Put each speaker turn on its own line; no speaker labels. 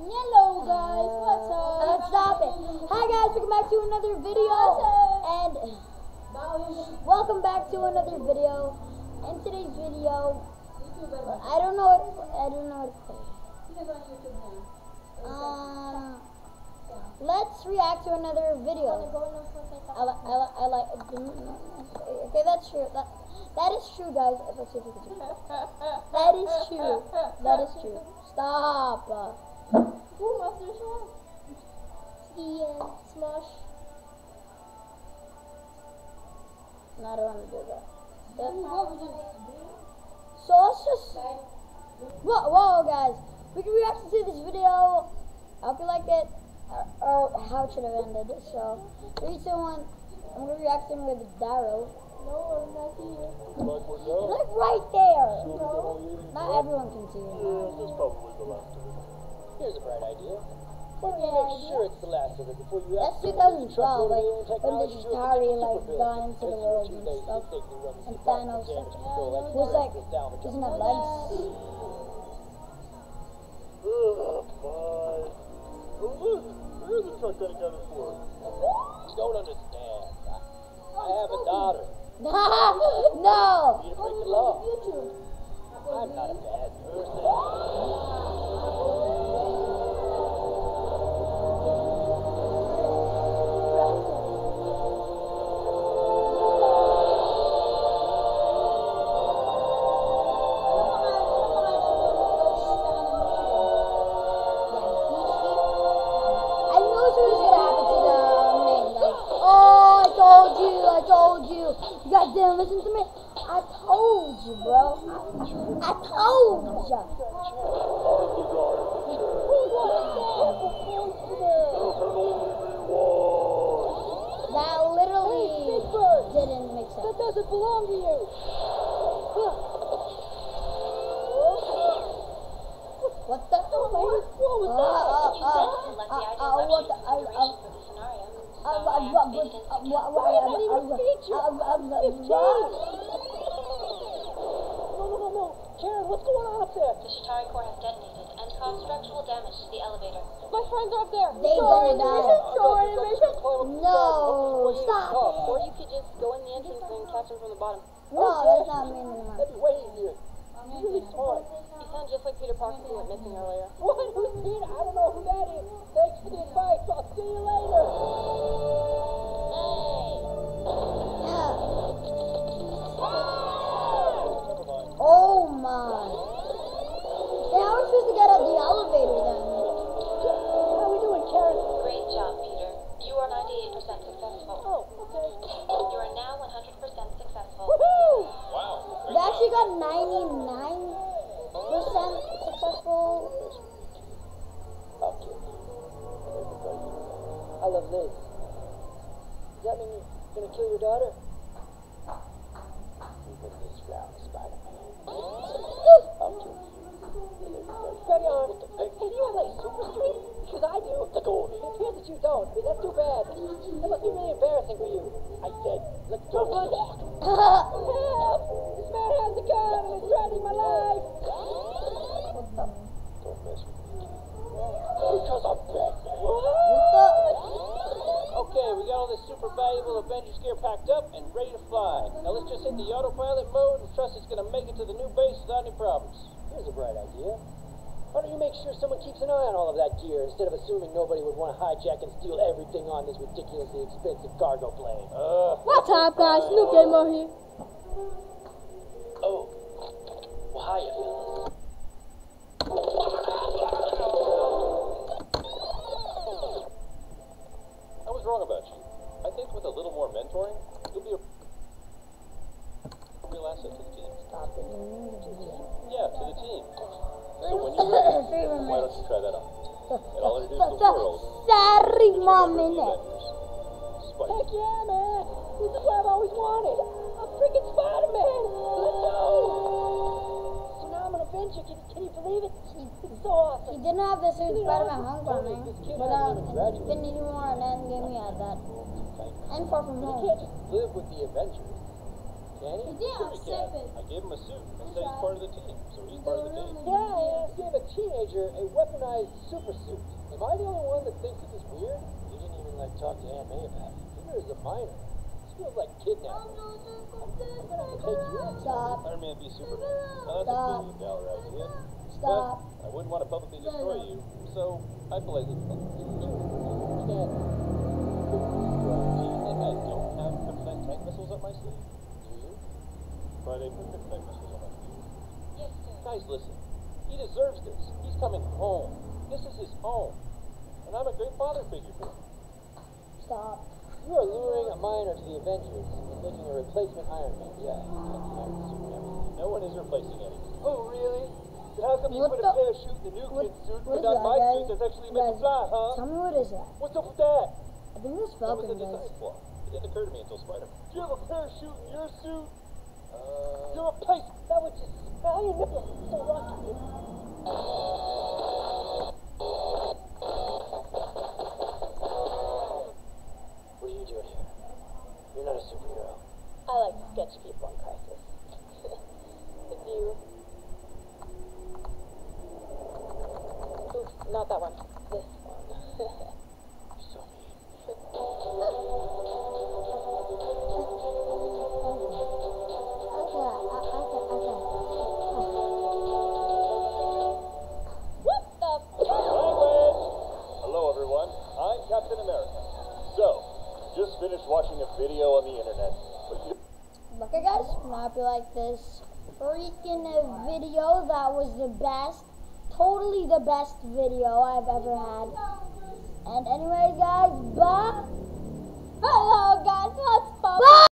Hello guys, what's up?
Uh, stop it. Hi guys, welcome back to another video. And welcome back to another video. In today's video, I don't know what I don't know what to say. Um, let's react to another video. I, li- I, li- I like. Okay, that's true. That that is true, guys. Let's see if we can do it. That is true. That is true. Stop. Uh,
Ooh, Master Swan. Ian, Smosh.
no, I don't want to do that. Yep.
What would you
So let's just. Whoa, whoa, guys. We can react to this video. I hope you like it. Or, or how it should have ended. So, 3, 2, 1. I'm going to react to him with Darrow.
No, I'm not here.
Like.
Look right there.
No.
Not everyone can see it.
Yeah, that's probably the last of it.
Here's a bright idea. Why don't you make sure it's the last of it before you
That's
accidentally
2012,
truck
like, when the
technology to a
Atari, like, got into the world and stuff.
think they run this
And Thanos
damage
was like,
it goes down the
doesn't have legs.
Ugh, bye. Oh, look. There's a truck that accounted for.
You don't understand. I, I have a daughter.
no.
You the law. I'm not a bad person.
You guys didn't listen to me. I told you, bro. I, I told you. That literally didn't make sense.
That doesn't belong to you.
What the?
What was
Uh, uh, uh,
Unless
uh, uh, what the?
for
Uh, uh,
No, no, no, no. Karen, what's going on up there?
The Chitauri core has detonated and caused structural damage to the elevator.
My friends are up there.
They
Show
gonna die.
Show animation.
No, stop.
Or you could just go in the entrance and catch him from the bottom.
No, that's not me anymore.
That'd be way easier.
You're really smart.
You sound just like Peter Parker who went missing earlier.
What? Who's Peter? I don't know who that is. Thanks for the advice.
99% successful.
I love Liz. Does that mean you're gonna kill your daughter? Even this round, Spider-Man. I'll kill you.
Steady on. Uh, hey, you have like super strength? Because I do.
Let go of me.
That you don't. I mean, that's too bad. That must be really embarrassing for you.
I said, let's go uh, me.
Help! Gun and threatening my life.
Okay, we got all this super valuable Avengers gear packed up and ready to fly. Now let's just hit the autopilot mode and trust it's gonna make it to the new base without any problems.
Here's a bright idea. Why don't you make sure someone keeps an eye on all of that gear instead of assuming nobody would want to hijack and steal everything on this ridiculously expensive cargo plane?
Uh,
What's up, guys? New Gamer here.
Heck
yeah, to the team. So why don't you try that on? It'll introduce
you
to the world. Sorry,
mom
and dad.
Thank you, man. This is what I've always wanted. I'm freaking Spider-Man. Let's go. So now I'm an Avenger. Can, can you believe it? It's so awesome.
He didn't have this in Spider-Man Homecoming,
This kid
but
hasn't
um,
even.
Infinity War and Endgame, he had that. And Far From
You
Home.
can't just live with the Avengers. Can he?
Sure he can. I gave him a suit and said he's part of the team, so he's part of the team.
Yeah, yeah, gave a teenager a weaponized super suit. Am I the only one that thinks this is weird? You didn't even like talk to Aunt May about it. Peter is a minor. Feels like kidnapping. Take you in.
Stop.
Iron Man be Superman. Now, that's a
Stop.
billion dollar idea.
Stop.
But I wouldn't want to publicly destroy you, so.
You can't.
I don't up
you?
Guys, listen. He deserves this. He's coming home. This is his home. And I'm a great father figure for him.
Stop.
You are luring a minor to the Avengers and making a replacement Iron Man. Yeah, you got the Iron suit.
No one is replacing anyone.
Oh, really? Then how come you
What
put
the-
a parachute in the new
what-
kid's suit,
what
but not
that,
my
guys?
suit that's actually meant to fly, huh?
Tell me what is that?
What's up with that?
I think that's
That was
Falcon,
a design
guys.
flaw. It didn't occur to me until Spider-Man.
Do you have a parachute in your suit?
Uh,
You're a replace.
That would just how you know so lucky.
What are
like people in crisis. if you. Oof, not that one. This one. What the?
Hello, everyone. I'm Captain America. So, just finished watching a video on the internet. You
guys, if you like this freaking video, that was the best, totally the best video I've ever had. And anyway, guys, bye. Hello, guys.